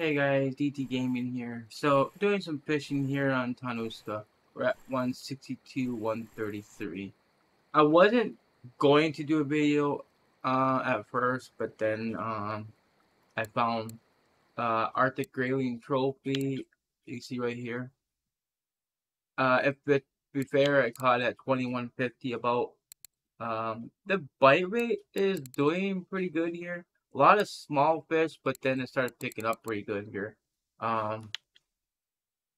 Hey guys, DT Gaming here. So, doing some fishing here on Tunguska. We're at 162, 133. I wasn't going to do a video uh, at first, but then um, I found uh, Arctic Grayling Trophy. You see right here. Uh, if it be fair, I caught at 2150 about. Um, the bite rate is doing pretty good here a lot of small fish, but then it started picking up pretty good here. Um,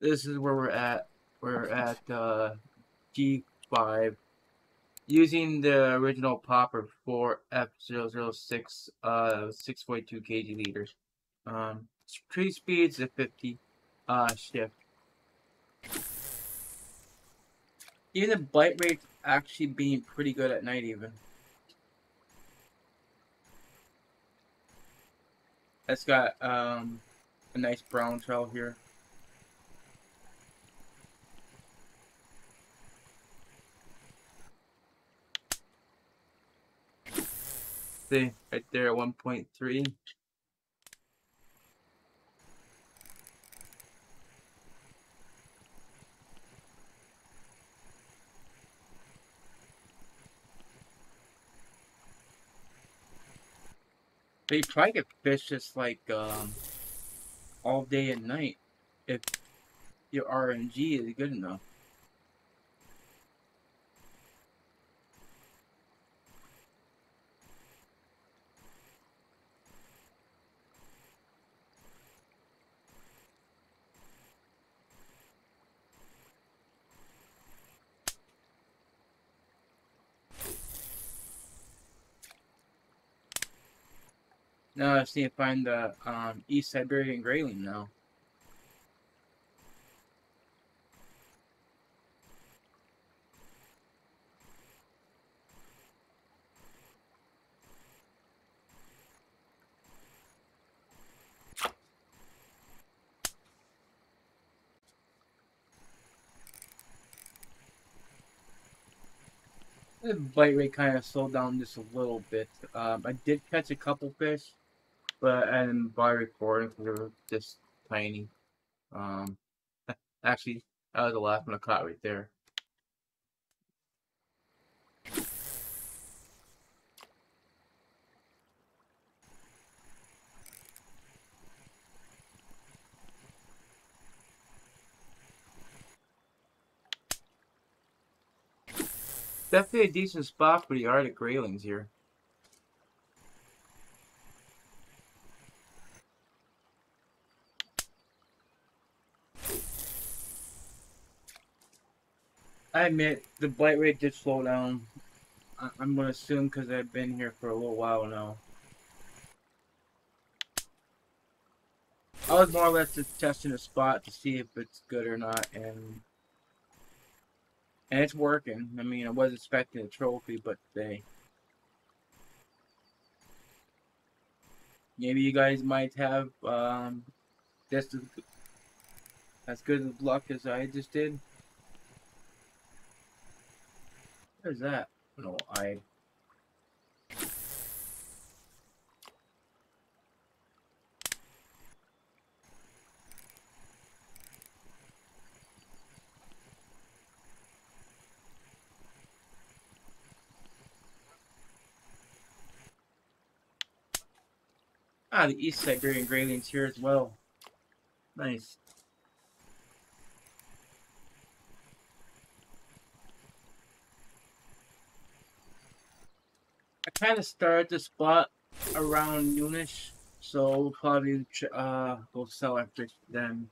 this is where we're at. We're at uh, G5 using the original popper for F006 uh 6.2 kg liters. Um, tree speeds at 50 uh shift. Even the bite rate actually being pretty good at night even. It's got um, a nice brown trail here. See, right there at 1.3. Probably get fish just like um, all day and night if your RNG is good enough. Now I just need to find the um, East Siberian grayling now. The bite rate kind of slowed down just a little bit. Um, I did catch a couple fish, but and by recording because they were just tiny. Um, actually, that was the last one I caught right there. Definitely a decent spot for the Arctic graylings here. I admit the bite rate did slow down. I am gonna assume because I've been here for a little while now. I was more or less just testing a spot to see if it's good or not, and and it's working. I mean, I was expecting a trophy, but they maybe you guys might have um, just as good of luck as I just did. Is that? No, I. Ah, the East Siberian Grayling's here as well. Nice. Kind of started the spot around noonish, so we'll probably uh, go sell after then.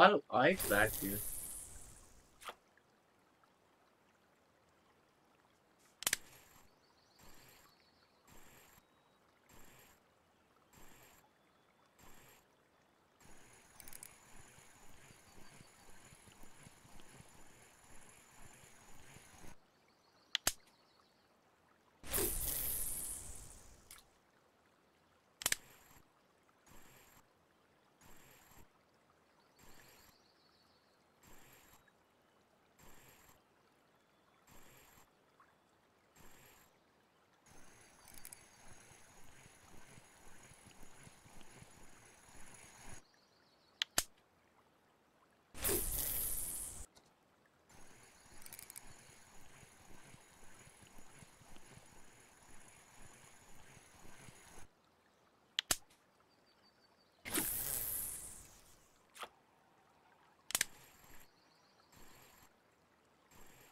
Of ice back here.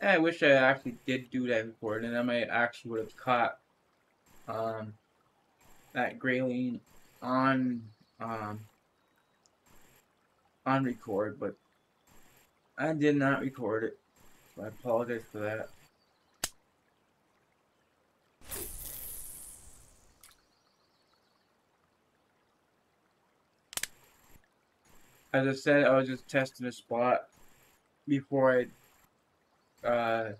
I wish I actually did do that recording. I might actually would have caught um, that grayling on um, on record, but I did not record it. So I apologize for that. As I said, I was just testing a spot before I uh,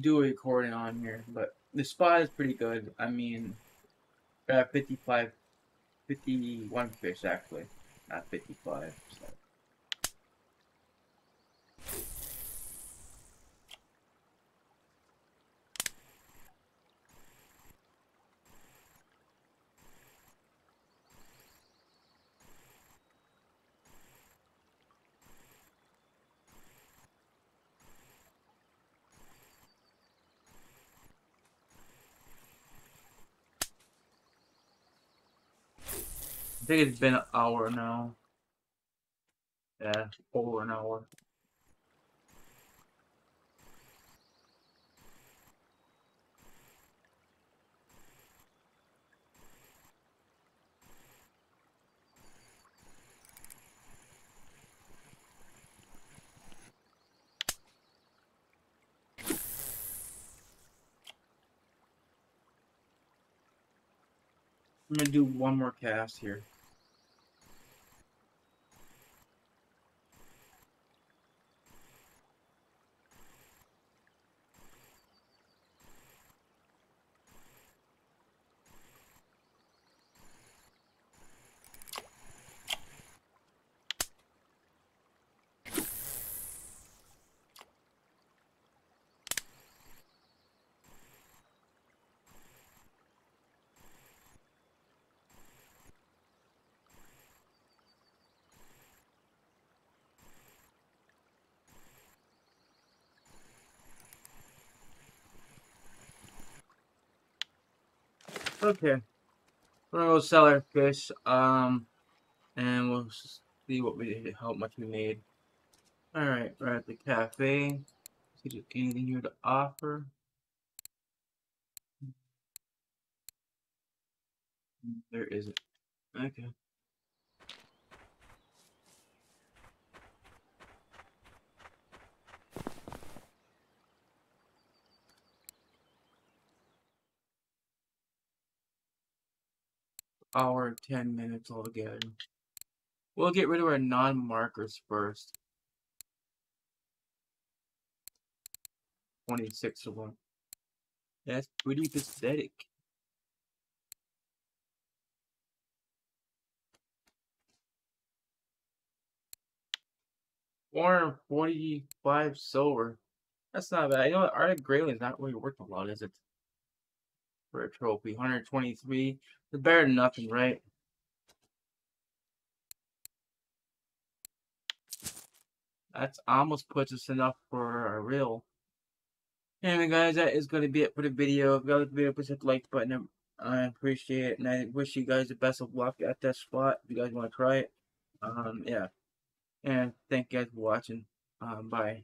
do a recording on here, but the spot is pretty good. I mean, uh, 55, 51 fish actually, not 55. So. I think it's been an hour now. Yeah, over an hour. I'm gonna do one more cast here. Okay. We're gonna go sell our fish, um, and we'll see what we, how much we made. Alright, we're at the cafe. See if anything here to offer. There isn't. Okay. Hour, 10 minutes All altogether. We'll get rid of our non-markers first. 26 of them. That's pretty pathetic. Four hundred forty-five silver. That's not bad. You know, Arctic Grayling is not really worth a lot, is it? For a trophy, 123. It's better than nothing, right? That's almost puts us enough for a real. Anyway, guys, that is going to be it for the video. If you guys video, please hit the like button. I appreciate it, and I wish you guys the best of luck at that spot. If you guys want to try it, um, yeah. And thank you guys for watching. Um, bye.